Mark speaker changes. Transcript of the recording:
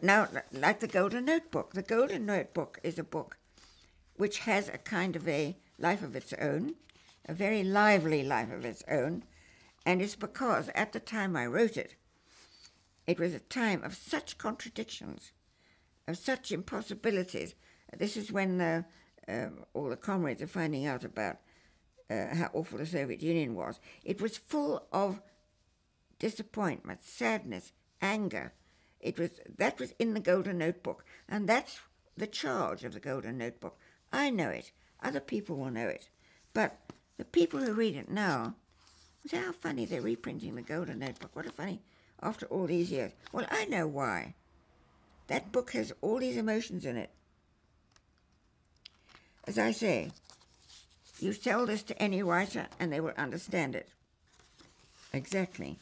Speaker 1: Now, like the Golden Notebook. The Golden Notebook is a book which has a kind of a life of its own, a very lively life of its own, and it's because at the time I wrote it, it was a time of such contradictions, of such impossibilities. This is when uh, uh, all the comrades are finding out about uh, how awful the Soviet Union was. It was full of disappointment, sadness, anger. It was that was in the Golden Notebook, and that's the charge of the Golden Notebook. I know it. Other people will know it, but the people who read it now say, "How funny they're reprinting the Golden Notebook. What a funny." After all these years, well, I know why. That book has all these emotions in it. As I say, you sell this to any writer and they will understand it. Exactly.